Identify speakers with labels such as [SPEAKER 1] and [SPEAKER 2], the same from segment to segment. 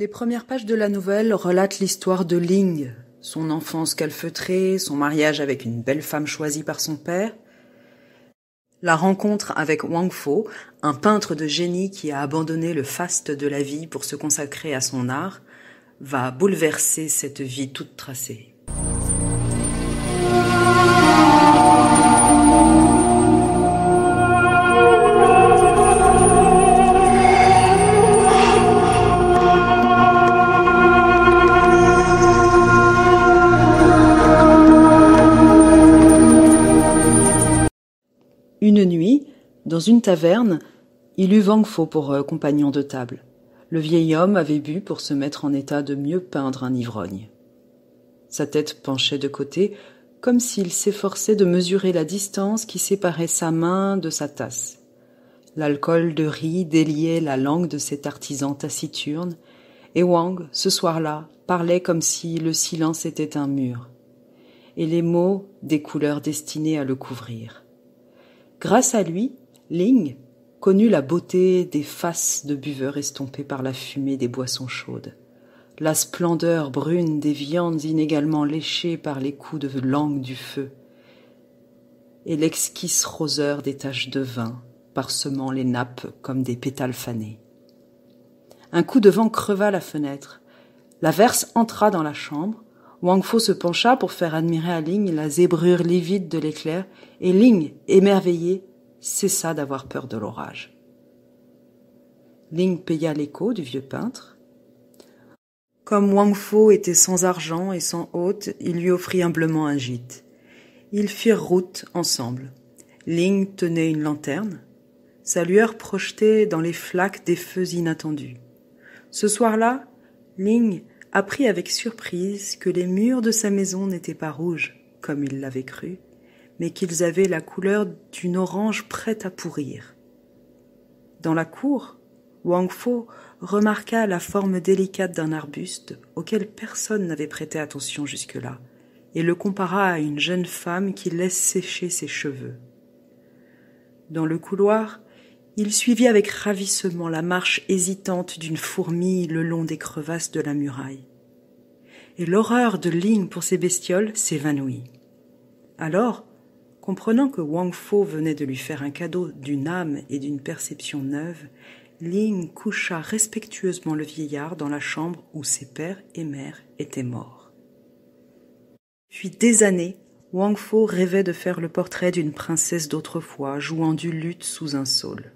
[SPEAKER 1] Les premières pages de la nouvelle relatent l'histoire de Ling, son enfance calfeutrée, son mariage avec une belle femme choisie par son père, la rencontre avec Wang Fo, un peintre de génie qui a abandonné le faste de la vie pour se consacrer à son art, va bouleverser cette vie toute tracée. Une nuit, dans une taverne, il eut Wang Fo pour euh, compagnon de table. Le vieil homme avait bu pour se mettre en état de mieux peindre un ivrogne. Sa tête penchait de côté, comme s'il s'efforçait de mesurer la distance qui séparait sa main de sa tasse. L'alcool de riz déliait la langue de cet artisan taciturne, et Wang, ce soir-là, parlait comme si le silence était un mur, et les mots des couleurs destinées à le couvrir. Grâce à lui, Ling connut la beauté des faces de buveurs estompées par la fumée des boissons chaudes, la splendeur brune des viandes inégalement léchées par les coups de langue du feu, et l'exquise roseur des taches de vin parsemant les nappes comme des pétales fanés. Un coup de vent creva la fenêtre. La verse entra dans la chambre. Wang Fo se pencha pour faire admirer à Ling la zébrure livide de l'éclair, et Ling, émerveillé, cessa d'avoir peur de l'orage. Ling paya l'écho du vieux peintre. Comme Wang Fo était sans argent et sans hôte, il lui offrit humblement un gîte. Ils firent route ensemble. Ling tenait une lanterne. Sa lueur projetait dans les flaques des feux inattendus. Ce soir-là, Ling apprit avec surprise que les murs de sa maison n'étaient pas rouges, comme il l'avait cru, mais qu'ils avaient la couleur d'une orange prête à pourrir. Dans la cour, Wang Fo remarqua la forme délicate d'un arbuste auquel personne n'avait prêté attention jusque-là, et le compara à une jeune femme qui laisse sécher ses cheveux. Dans le couloir, il suivit avec ravissement la marche hésitante d'une fourmi le long des crevasses de la muraille. Et l'horreur de Ling pour ces bestioles s'évanouit. Alors, comprenant que Wang Fo venait de lui faire un cadeau d'une âme et d'une perception neuve, Ling coucha respectueusement le vieillard dans la chambre où ses pères et mères étaient morts. Puis des années, Wang Fo rêvait de faire le portrait d'une princesse d'autrefois jouant du luth sous un saule.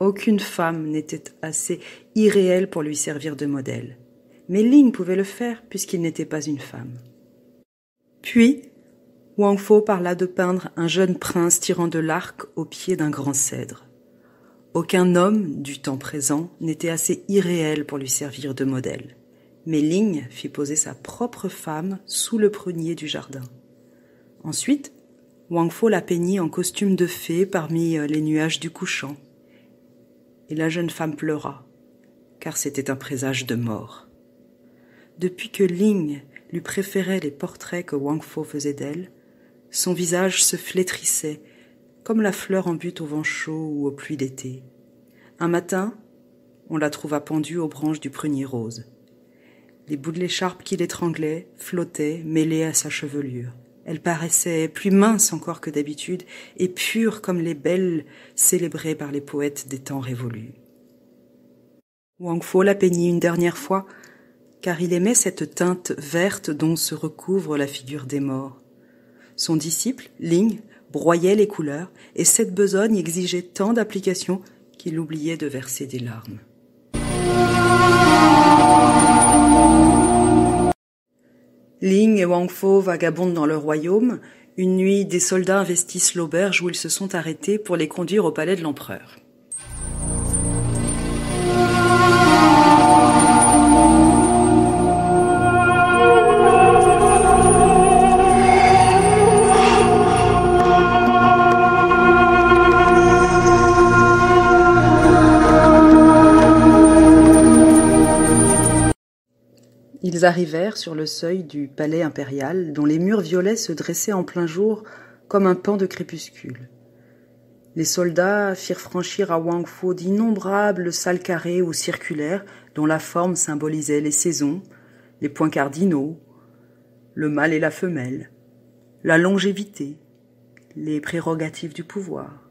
[SPEAKER 1] Aucune femme n'était assez irréelle pour lui servir de modèle. Mais Ling pouvait le faire puisqu'il n'était pas une femme. Puis, Wang Fo parla de peindre un jeune prince tirant de l'arc au pied d'un grand cèdre. Aucun homme du temps présent n'était assez irréel pour lui servir de modèle. Mais Ling fit poser sa propre femme sous le prunier du jardin. Ensuite, Wang Fo la peignit en costume de fée parmi euh, les nuages du couchant et la jeune femme pleura, car c'était un présage de mort. Depuis que Ling lui préférait les portraits que Wang Fo faisait d'elle, son visage se flétrissait, comme la fleur en butte au vent chaud ou aux pluies d'été. Un matin, on la trouva pendue aux branches du prunier rose. Les bouts de l'écharpe qui l'étranglaient flottaient, mêlés à sa chevelure. Elle paraissait plus mince encore que d'habitude et pure comme les belles célébrées par les poètes des temps révolus. Wang Fo la peignit une dernière fois, car il aimait cette teinte verte dont se recouvre la figure des morts. Son disciple, Ling, broyait les couleurs, et cette besogne exigeait tant d'application qu'il oubliait de verser des larmes. Ling et Wang Fo vagabondent dans leur royaume. Une nuit, des soldats investissent l'auberge où ils se sont arrêtés pour les conduire au palais de l'empereur. Arrivèrent sur le seuil du palais impérial, dont les murs violets se dressaient en plein jour comme un pan de crépuscule. Les soldats firent franchir à Wang Fo d'innombrables salles carrées ou circulaires, dont la forme symbolisait les saisons, les points cardinaux, le mâle et la femelle, la longévité, les prérogatives du pouvoir.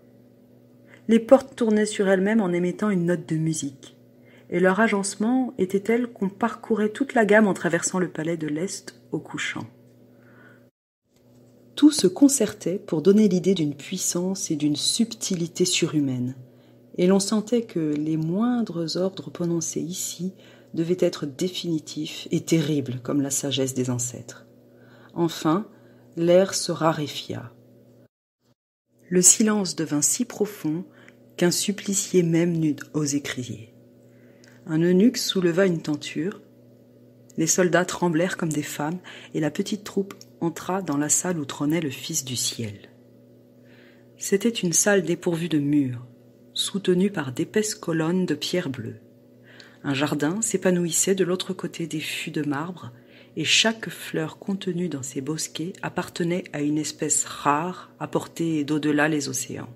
[SPEAKER 1] Les portes tournaient sur elles-mêmes en émettant une note de musique, et leur agencement était tel qu'on parcourait toute la gamme en traversant le palais de l'Est au couchant. Tout se concertait pour donner l'idée d'une puissance et d'une subtilité surhumaine, et l'on sentait que les moindres ordres prononcés ici devaient être définitifs et terribles comme la sagesse des ancêtres. Enfin, l'air se raréfia. Le silence devint si profond qu'un supplicié même n'eût osé crier. Un eunuque souleva une tenture, les soldats tremblèrent comme des femmes, et la petite troupe entra dans la salle où trônait le Fils du ciel. C'était une salle dépourvue de murs, soutenue par d'épaisses colonnes de pierre bleue. Un jardin s'épanouissait de l'autre côté des fûts de marbre, et chaque fleur contenue dans ces bosquets appartenait à une espèce rare apportée d'au-delà les océans.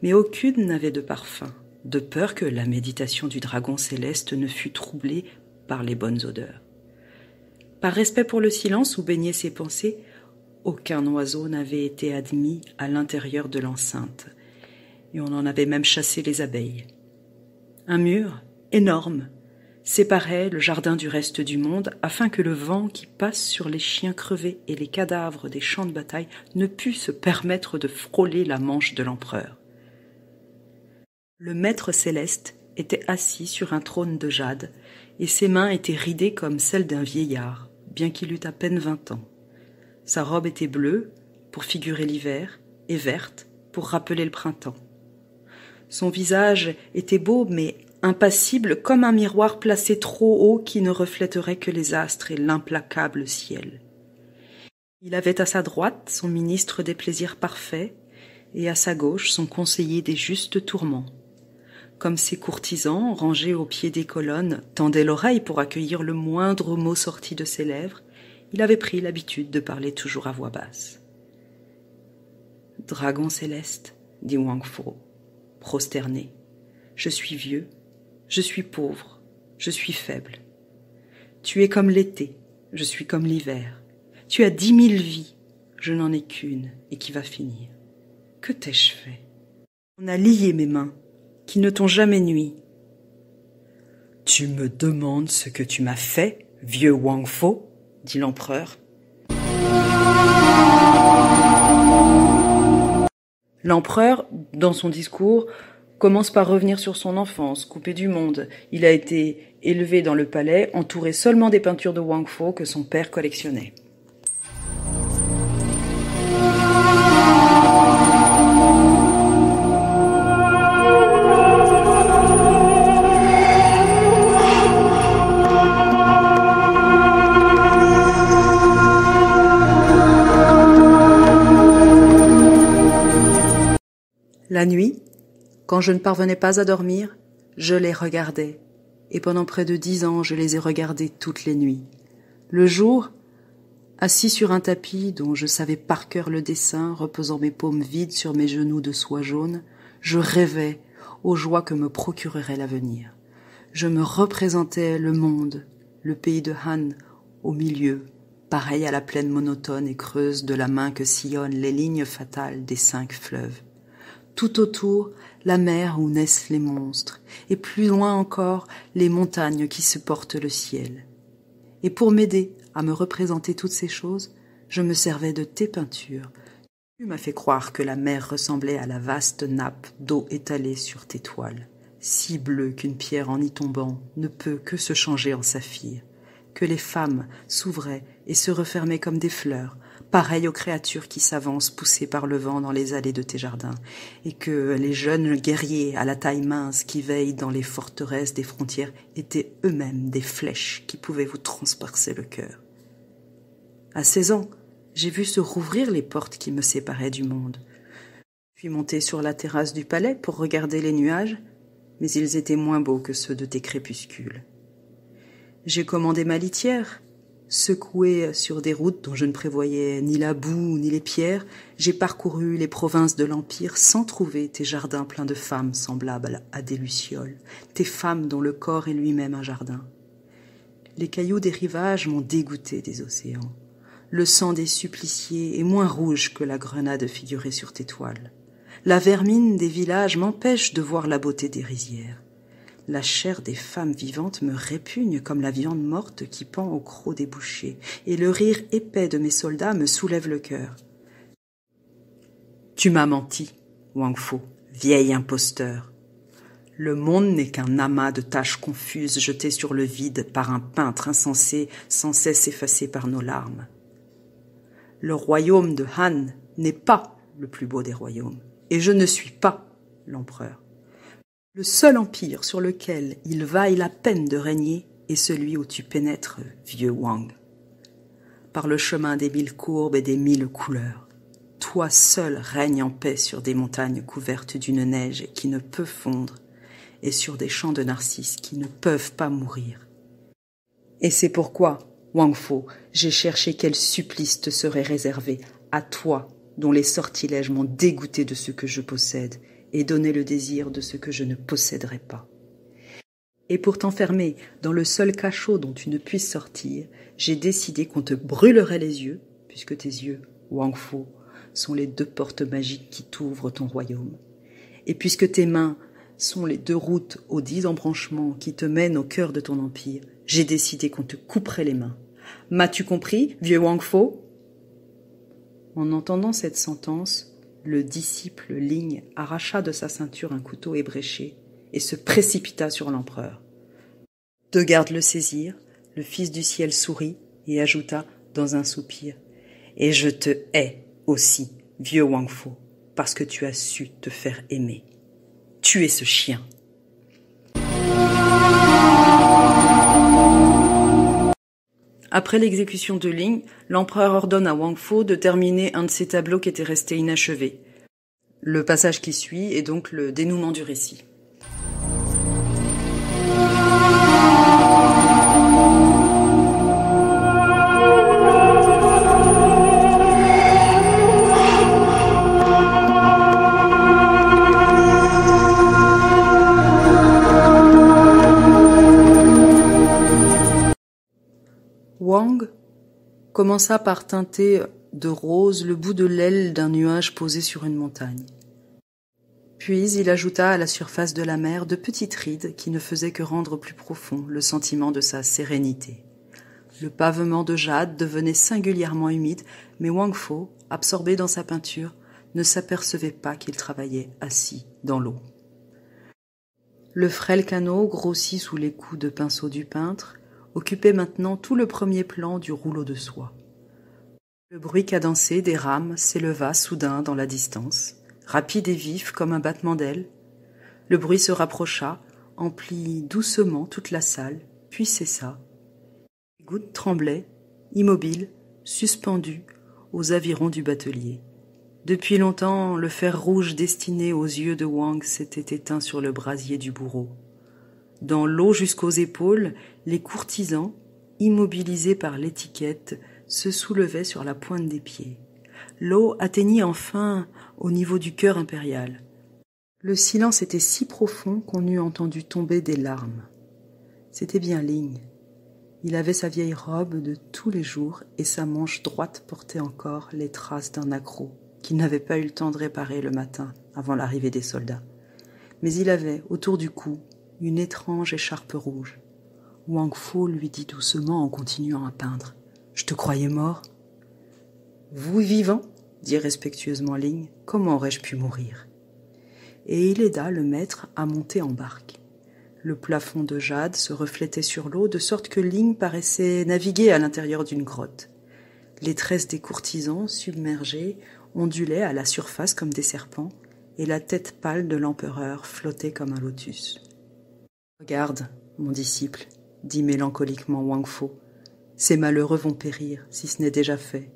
[SPEAKER 1] Mais aucune n'avait de parfum, de peur que la méditation du dragon céleste ne fût troublée par les bonnes odeurs. Par respect pour le silence où baignaient ses pensées, aucun oiseau n'avait été admis à l'intérieur de l'enceinte, et on en avait même chassé les abeilles. Un mur, énorme, séparait le jardin du reste du monde afin que le vent qui passe sur les chiens crevés et les cadavres des champs de bataille ne pût se permettre de frôler la manche de l'empereur. Le maître céleste était assis sur un trône de jade, et ses mains étaient ridées comme celles d'un vieillard, bien qu'il eût à peine vingt ans. Sa robe était bleue, pour figurer l'hiver, et verte, pour rappeler le printemps. Son visage était beau, mais impassible comme un miroir placé trop haut qui ne reflèterait que les astres et l'implacable ciel. Il avait à sa droite son ministre des plaisirs parfaits, et à sa gauche son conseiller des justes tourments. Comme ses courtisans, rangés au pied des colonnes, tendaient l'oreille pour accueillir le moindre mot sorti de ses lèvres, il avait pris l'habitude de parler toujours à voix basse. Dragon céleste, dit Wang Fo, prosterné, je suis vieux, je suis pauvre, je suis faible. Tu es comme l'été, je suis comme l'hiver. Tu as dix mille vies, je n'en ai qu'une et qui va finir. Que t'ai-je fait? On a lié mes mains, qui ne t'ont jamais nui. Tu me demandes ce que tu m'as fait, vieux Wang Fo dit l'empereur. L'empereur, dans son discours, commence par revenir sur son enfance, coupé du monde. Il a été élevé dans le palais, entouré seulement des peintures de Wang Fo que son père collectionnait. La nuit, quand je ne parvenais pas à dormir, je les regardais, et pendant près de dix ans je les ai regardés toutes les nuits. Le jour, assis sur un tapis dont je savais par cœur le dessin, reposant mes paumes vides sur mes genoux de soie jaune, je rêvais aux joies que me procurerait l'avenir. Je me représentais le monde, le pays de Han, au milieu, pareil à la plaine monotone et creuse de la main que sillonnent les lignes fatales des cinq fleuves. Tout autour, la mer où naissent les monstres, et plus loin encore, les montagnes qui supportent le ciel. Et pour m'aider à me représenter toutes ces choses, je me servais de tes peintures. Tu m'as fait croire que la mer ressemblait à la vaste nappe d'eau étalée sur tes toiles, si bleue qu'une pierre en y tombant ne peut que se changer en saphir, que les femmes s'ouvraient et se refermaient comme des fleurs, pareil aux créatures qui s'avancent poussées par le vent dans les allées de tes jardins, et que les jeunes guerriers à la taille mince qui veillent dans les forteresses des frontières étaient eux-mêmes des flèches qui pouvaient vous transpercer le cœur. À seize ans, j'ai vu se rouvrir les portes qui me séparaient du monde. Puis monter sur la terrasse du palais pour regarder les nuages, mais ils étaient moins beaux que ceux de tes crépuscules. J'ai commandé ma litière, Secoué sur des routes dont je ne prévoyais ni la boue ni les pierres, j'ai parcouru les provinces de l'Empire sans trouver tes jardins pleins de femmes semblables à des lucioles, tes femmes dont le corps est lui-même un jardin. Les cailloux des rivages m'ont dégoûté des océans. Le sang des suppliciés est moins rouge que la grenade figurée sur tes toiles. La vermine des villages m'empêche de voir la beauté des rizières. La chair des femmes vivantes me répugne comme la viande morte qui pend au croc des bouchers, et le rire épais de mes soldats me soulève le cœur. Tu m'as menti, Wang Fu, vieil imposteur. Le monde n'est qu'un amas de taches confuses jetées sur le vide par un peintre insensé sans cesse effacé par nos larmes. Le royaume de Han n'est pas le plus beau des royaumes, et je ne suis pas l'empereur. Le seul empire sur lequel il vaille la peine de régner est celui où tu pénètres, vieux Wang. Par le chemin des mille courbes et des mille couleurs, toi seul règnes en paix sur des montagnes couvertes d'une neige qui ne peut fondre et sur des champs de narcisses qui ne peuvent pas mourir. Et c'est pourquoi, Wang Fo, j'ai cherché quel supplice te serait réservé à toi dont les sortilèges m'ont dégoûté de ce que je possède et donner le désir de ce que je ne posséderai pas. Et pour t'enfermer dans le seul cachot dont tu ne puisses sortir, j'ai décidé qu'on te brûlerait les yeux, puisque tes yeux, Wang Fu, sont les deux portes magiques qui t'ouvrent ton royaume. Et puisque tes mains sont les deux routes aux dix embranchements qui te mènent au cœur de ton empire, j'ai décidé qu'on te couperait les mains. M'as-tu compris, vieux Wang Fu? En entendant cette sentence, le disciple Ligne arracha de sa ceinture un couteau ébréché et se précipita sur l'empereur. Deux gardes le saisirent, le fils du ciel sourit et ajouta dans un soupir Et je te hais aussi, vieux Wang Fu, parce que tu as su te faire aimer. Tu es ce chien. Après l'exécution de Ling, l'empereur ordonne à Wang Fu de terminer un de ses tableaux qui était resté inachevé. Le passage qui suit est donc le dénouement du récit. Commença par teinter de rose le bout de l'aile d'un nuage posé sur une montagne. Puis il ajouta à la surface de la mer de petites rides qui ne faisaient que rendre plus profond le sentiment de sa sérénité. Le pavement de jade devenait singulièrement humide, mais Wang Fo, absorbé dans sa peinture, ne s'apercevait pas qu'il travaillait assis dans l'eau. Le frêle canot, grossi sous les coups de pinceau du peintre, occupait maintenant tout le premier plan du rouleau de soie. Le bruit cadencé des rames s'éleva soudain dans la distance, rapide et vif comme un battement d'ailes. Le bruit se rapprocha, emplit doucement toute la salle, puis cessa. Les gouttes tremblaient, immobiles, suspendues aux avirons du batelier. Depuis longtemps, le fer rouge destiné aux yeux de Wang s'était éteint sur le brasier du bourreau. Dans l'eau jusqu'aux épaules, les courtisans, immobilisés par l'étiquette, se soulevaient sur la pointe des pieds. L'eau atteignit enfin au niveau du cœur impérial. Le silence était si profond qu'on eût entendu tomber des larmes. C'était bien Ligne. Il avait sa vieille robe de tous les jours et sa manche droite portait encore les traces d'un accroc qu'il n'avait pas eu le temps de réparer le matin avant l'arrivée des soldats. Mais il avait, autour du cou, une étrange écharpe rouge. Wang Fu lui dit doucement en continuant à peindre. Je te croyais mort. Vous vivant dit respectueusement Ling, comment aurais-je pu mourir? Et il aida le maître à monter en barque. Le plafond de jade se reflétait sur l'eau de sorte que Ling paraissait naviguer à l'intérieur d'une grotte. Les tresses des courtisans, submergées, ondulaient à la surface comme des serpents, et la tête pâle de l'empereur flottait comme un lotus. Regarde, mon disciple, dit mélancoliquement Wang Fu, ces malheureux vont périr, si ce n'est déjà fait.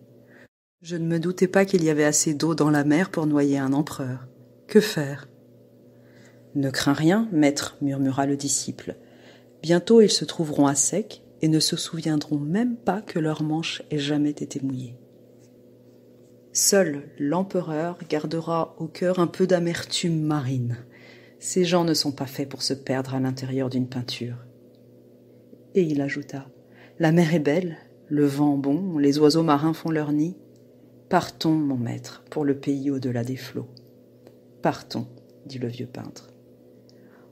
[SPEAKER 1] Je ne me doutais pas qu'il y avait assez d'eau dans la mer pour noyer un empereur. Que faire? Ne crains rien, maître, murmura le disciple. Bientôt ils se trouveront à sec, et ne se souviendront même pas que leur manche ait jamais été mouillée. Seul l'empereur gardera au cœur un peu d'amertume marine. Ces gens ne sont pas faits pour se perdre à l'intérieur d'une peinture. Et il ajouta La mer est belle, le vent bon, les oiseaux marins font leur nid. Partons, mon maître, pour le pays au-delà des flots. Partons, dit le vieux peintre.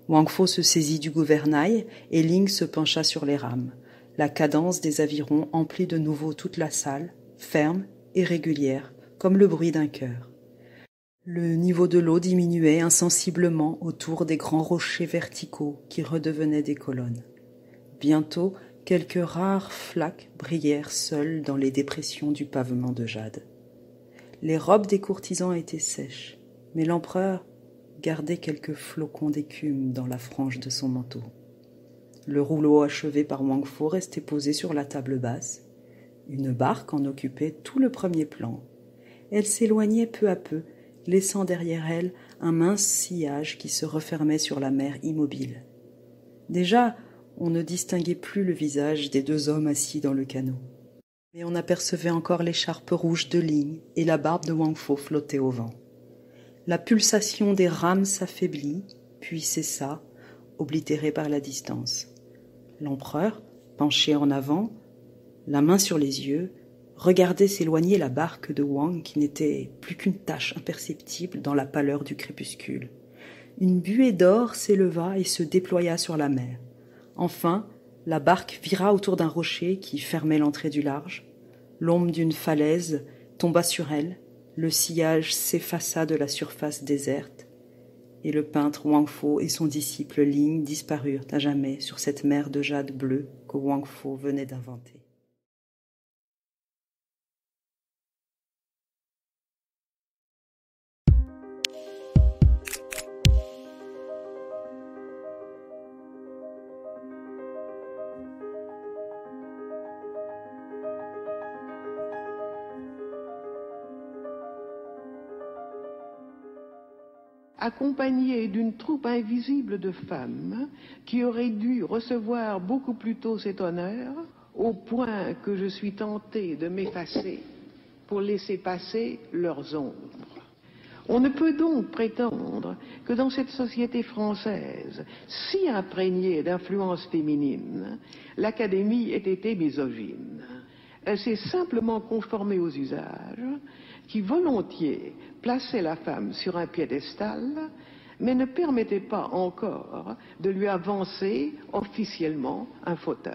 [SPEAKER 1] Wang Fo se saisit du gouvernail et Ling se pencha sur les rames. La cadence des avirons emplit de nouveau toute la salle, ferme et régulière, comme le bruit d'un cœur. Le niveau de l'eau diminuait insensiblement autour des grands rochers verticaux qui redevenaient des colonnes. Bientôt, quelques rares flaques brillèrent seules dans les dépressions du pavement de jade. Les robes des courtisans étaient sèches, mais l'empereur gardait quelques flocons d'écume dans la frange de son manteau. Le rouleau achevé par Wang Fo restait posé sur la table basse. Une barque en occupait tout le premier plan. Elle s'éloignait peu à peu, laissant derrière elle un mince sillage qui se refermait sur la mer immobile. Déjà, on ne distinguait plus le visage des deux hommes assis dans le canot. Mais on apercevait encore l'écharpe rouge de Ling et la barbe de Wang Fo flotter au vent. La pulsation des rames s'affaiblit, puis cessa, oblitérée par la distance. L'empereur, penché en avant, la main sur les yeux, regardait s'éloigner la barque de Wang qui n'était plus qu'une tache imperceptible dans la pâleur du crépuscule. Une buée d'or s'éleva et se déploya sur la mer. Enfin, la barque vira autour d'un rocher qui fermait l'entrée du large. L'ombre d'une falaise tomba sur elle, le sillage s'effaça de la surface déserte, et le peintre Wang Fo et son disciple Ling disparurent à jamais sur cette mer de jade bleue que Wang Fo venait d'inventer.
[SPEAKER 2] Accompagné d'une troupe invisible de femmes qui auraient dû recevoir beaucoup plus tôt cet honneur, au point que je suis tenté de m'effacer pour laisser passer leurs ombres. On ne peut donc prétendre que dans cette société française, si imprégnée d'influence féminine, l'Académie ait été misogyne. Elle s'est simplement conformée aux usages qui volontiers plaçait la femme sur un piédestal, mais ne permettait pas encore de lui avancer officiellement un fauteuil.